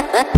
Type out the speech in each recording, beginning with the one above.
Ha ha ha!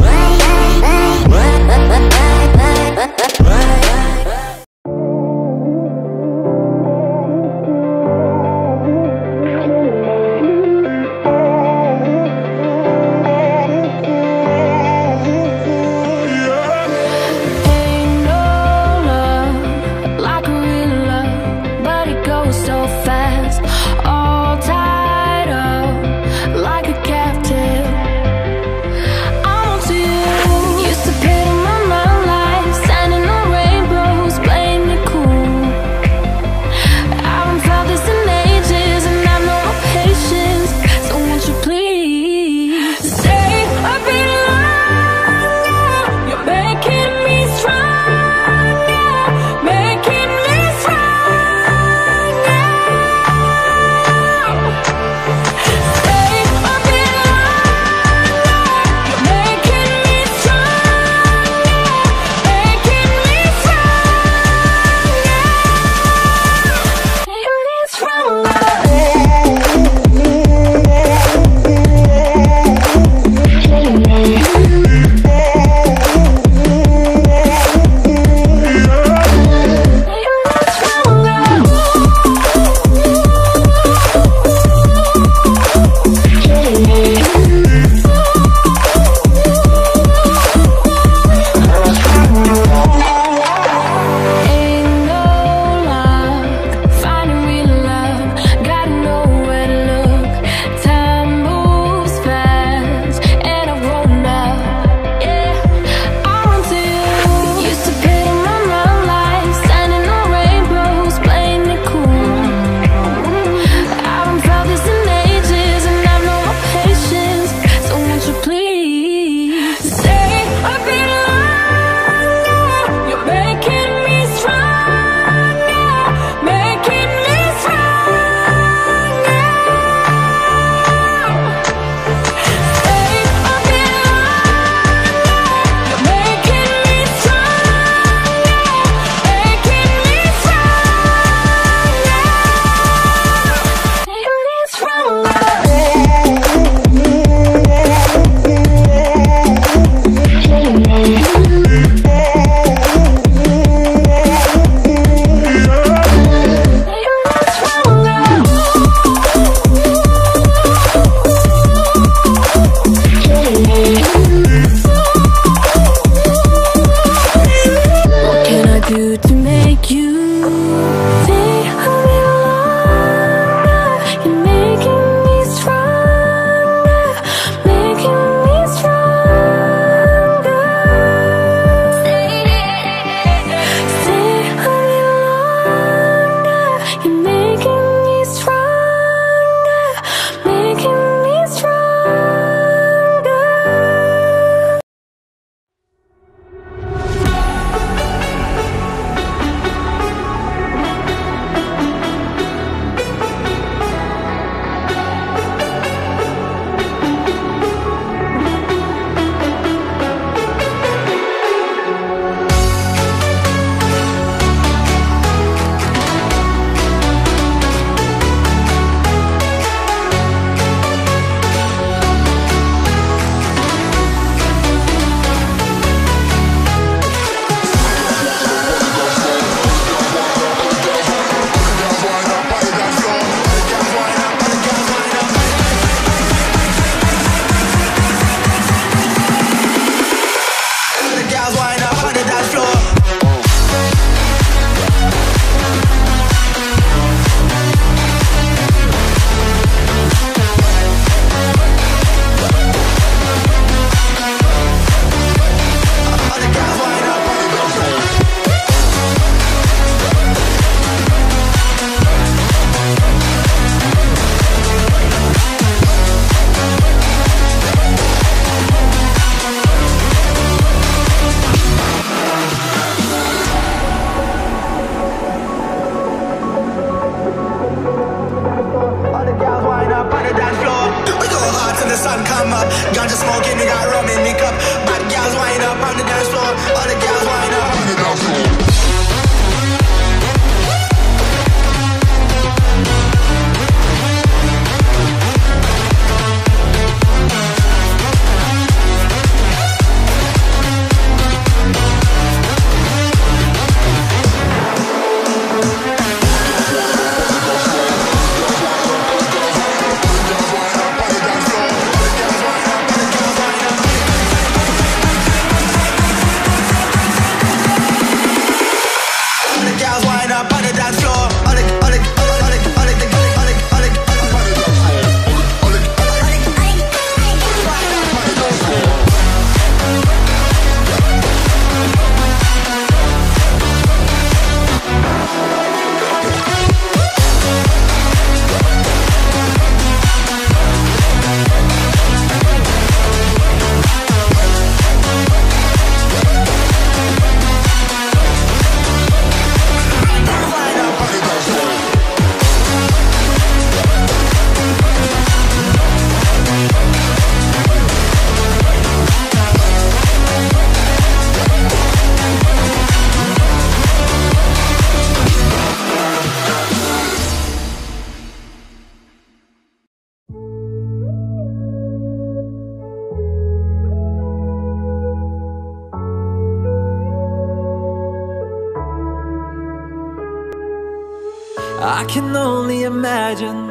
I can only imagine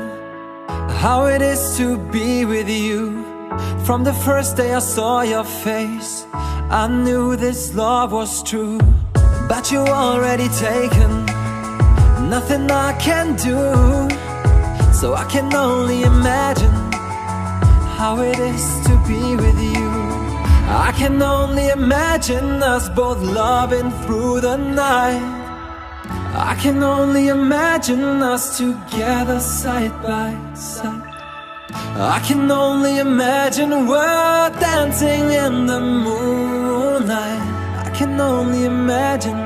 how it is to be with you. From the first day I saw your face, I knew this love was true. But you already taken, nothing I can do. So I can only imagine how it is to be with you. I can only imagine us both loving through the night. I can only imagine us together side by side. I can only imagine we're dancing in the moonlight. I can only imagine